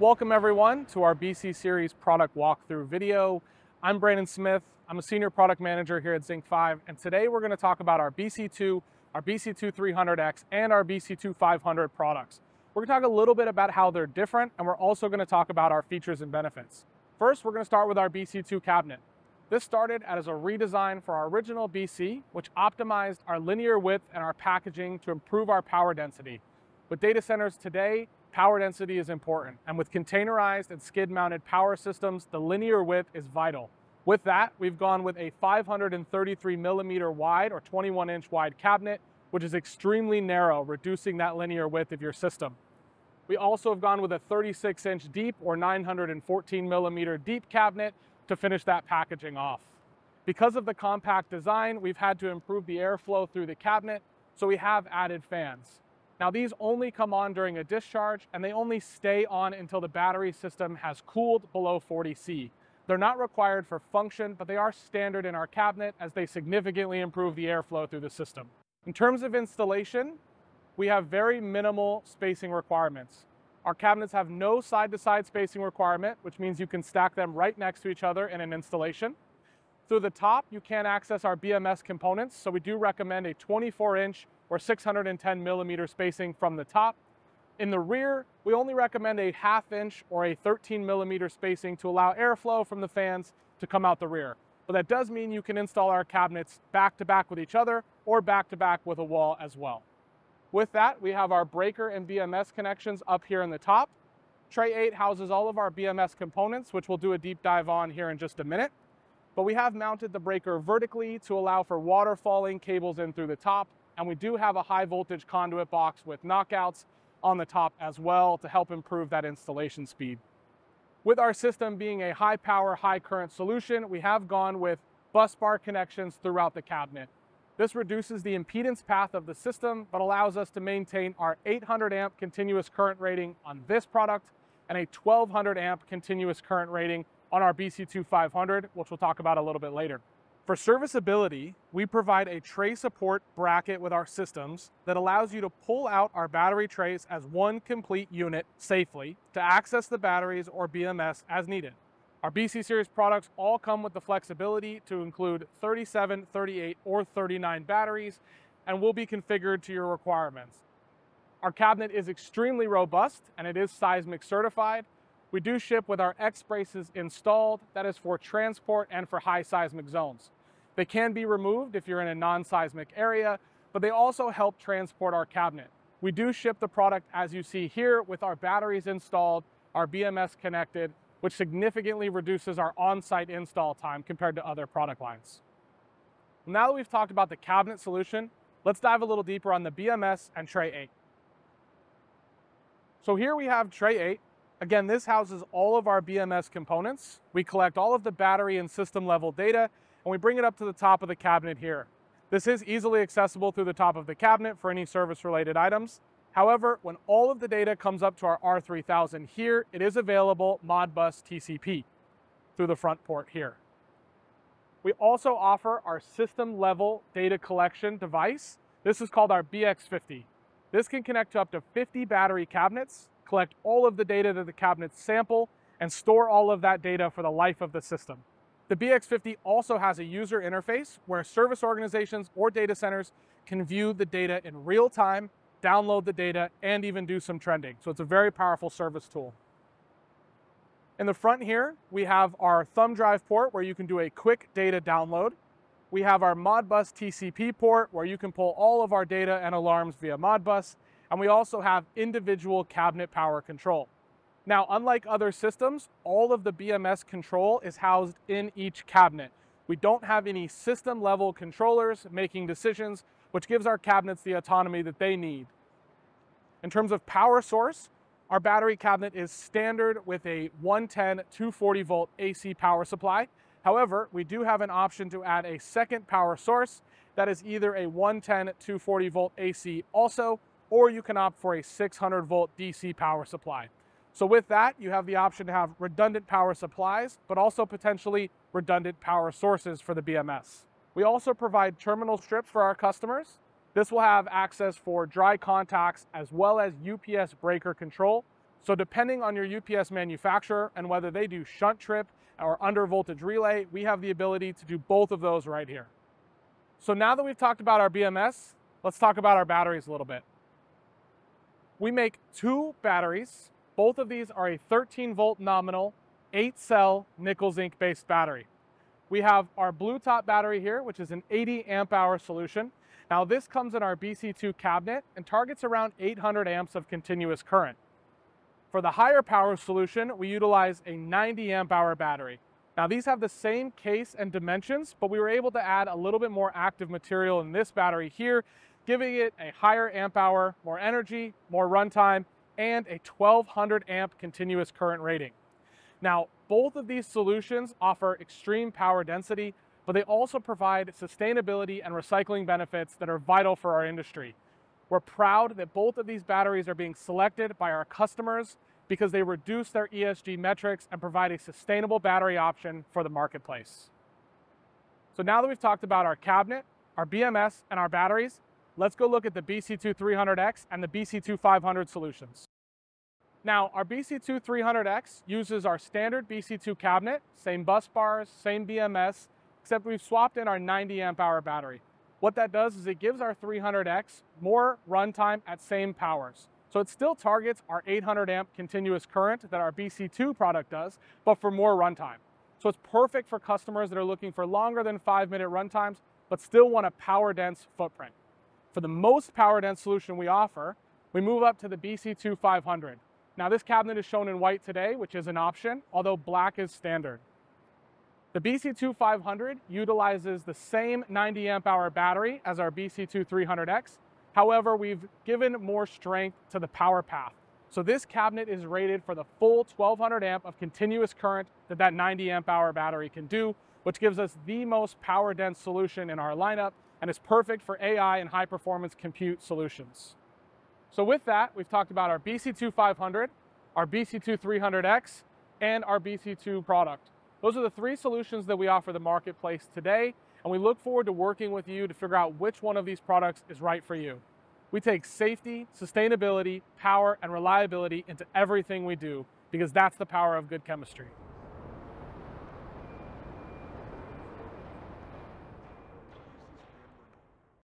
Welcome everyone to our BC Series product walkthrough video. I'm Brandon Smith. I'm a senior product manager here at ZincFive, and today we're going to talk about our BC2, our BC2 300X, and our BC2 500 products. We're going to talk a little bit about how they're different, and we're also going to talk about our features and benefits. First, we're going to start with our BC2 cabinet. This started as a redesign for our original BC, which optimized our linear width and our packaging to improve our power density. With data centers today, power density is important. And with containerized and skid mounted power systems, the linear width is vital. With that, we've gone with a 533 millimeter wide or 21 inch wide cabinet, which is extremely narrow, reducing that linear width of your system. We also have gone with a 36 inch deep or 914 millimeter deep cabinet to finish that packaging off. Because of the compact design, we've had to improve the airflow through the cabinet, so we have added fans. Now these only come on during a discharge and they only stay on until the battery system has cooled below 40 C. They're not required for function, but they are standard in our cabinet as they significantly improve the airflow through the system. In terms of installation, we have very minimal spacing requirements. Our cabinets have no side-to-side -side spacing requirement, which means you can stack them right next to each other in an installation. Through the top, you can access our BMS components, so we do recommend a 24 inch or 610 millimeter spacing from the top. In the rear, we only recommend a half inch or a 13 millimeter spacing to allow airflow from the fans to come out the rear. But that does mean you can install our cabinets back to back with each other or back to back with a wall as well. With that, we have our breaker and BMS connections up here in the top. Tray 8 houses all of our BMS components, which we'll do a deep dive on here in just a minute. But we have mounted the breaker vertically to allow for water falling cables in through the top and we do have a high voltage conduit box with knockouts on the top as well to help improve that installation speed. With our system being a high power, high current solution, we have gone with bus bar connections throughout the cabinet. This reduces the impedance path of the system, but allows us to maintain our 800 amp continuous current rating on this product and a 1200 amp continuous current rating on our BC2500, which we'll talk about a little bit later. For serviceability, we provide a tray support bracket with our systems that allows you to pull out our battery trays as one complete unit safely to access the batteries or BMS as needed. Our BC series products all come with the flexibility to include 37, 38, or 39 batteries and will be configured to your requirements. Our cabinet is extremely robust and it is seismic certified. We do ship with our X braces installed, that is for transport and for high seismic zones. They can be removed if you're in a non-seismic area, but they also help transport our cabinet. We do ship the product as you see here with our batteries installed, our BMS connected, which significantly reduces our on-site install time compared to other product lines. Now that we've talked about the cabinet solution, let's dive a little deeper on the BMS and Tray 8. So here we have Tray 8. Again, this houses all of our BMS components. We collect all of the battery and system level data and we bring it up to the top of the cabinet here. This is easily accessible through the top of the cabinet for any service related items. However, when all of the data comes up to our R3000 here, it is available Modbus TCP through the front port here. We also offer our system level data collection device. This is called our BX50. This can connect to up to 50 battery cabinets, collect all of the data that the cabinets sample, and store all of that data for the life of the system. The BX50 also has a user interface where service organizations or data centers can view the data in real time, download the data, and even do some trending. So it's a very powerful service tool. In the front here, we have our thumb drive port where you can do a quick data download. We have our Modbus TCP port where you can pull all of our data and alarms via Modbus. And we also have individual cabinet power control. Now, unlike other systems, all of the BMS control is housed in each cabinet. We don't have any system level controllers making decisions, which gives our cabinets the autonomy that they need. In terms of power source, our battery cabinet is standard with a 110 240 volt AC power supply. However, we do have an option to add a second power source that is either a 110 240 volt AC also, or you can opt for a 600 volt DC power supply. So with that, you have the option to have redundant power supplies, but also potentially redundant power sources for the BMS. We also provide terminal strips for our customers. This will have access for dry contacts as well as UPS breaker control. So depending on your UPS manufacturer and whether they do shunt trip or under voltage relay, we have the ability to do both of those right here. So now that we've talked about our BMS, let's talk about our batteries a little bit. We make two batteries. Both of these are a 13 volt nominal, eight cell nickel zinc based battery. We have our blue top battery here, which is an 80 amp hour solution. Now this comes in our BC2 cabinet and targets around 800 amps of continuous current. For the higher power solution, we utilize a 90 amp hour battery. Now these have the same case and dimensions, but we were able to add a little bit more active material in this battery here, giving it a higher amp hour, more energy, more runtime, and a 1200 amp continuous current rating. Now, both of these solutions offer extreme power density, but they also provide sustainability and recycling benefits that are vital for our industry. We're proud that both of these batteries are being selected by our customers because they reduce their ESG metrics and provide a sustainable battery option for the marketplace. So now that we've talked about our cabinet, our BMS, and our batteries, let's go look at the BC2 300X and the BC2 500 solutions. Now, our BC2 300X uses our standard BC2 cabinet, same bus bars, same BMS, except we've swapped in our 90 amp hour battery. What that does is it gives our 300X more runtime at same powers. So it still targets our 800 amp continuous current that our BC2 product does, but for more runtime. So it's perfect for customers that are looking for longer than five minute runtimes, but still want a power dense footprint. For the most power dense solution we offer, we move up to the BC2 500. Now this cabinet is shown in white today, which is an option, although black is standard. The BC2 500 utilizes the same 90 amp hour battery as our BC2 300X. However, we've given more strength to the power path. So this cabinet is rated for the full 1200 amp of continuous current that that 90 amp hour battery can do, which gives us the most power dense solution in our lineup and is perfect for AI and high performance compute solutions. So with that, we've talked about our BC2500, our BC2 300X, and our BC2 product. Those are the three solutions that we offer the marketplace today, and we look forward to working with you to figure out which one of these products is right for you. We take safety, sustainability, power, and reliability into everything we do because that's the power of good chemistry.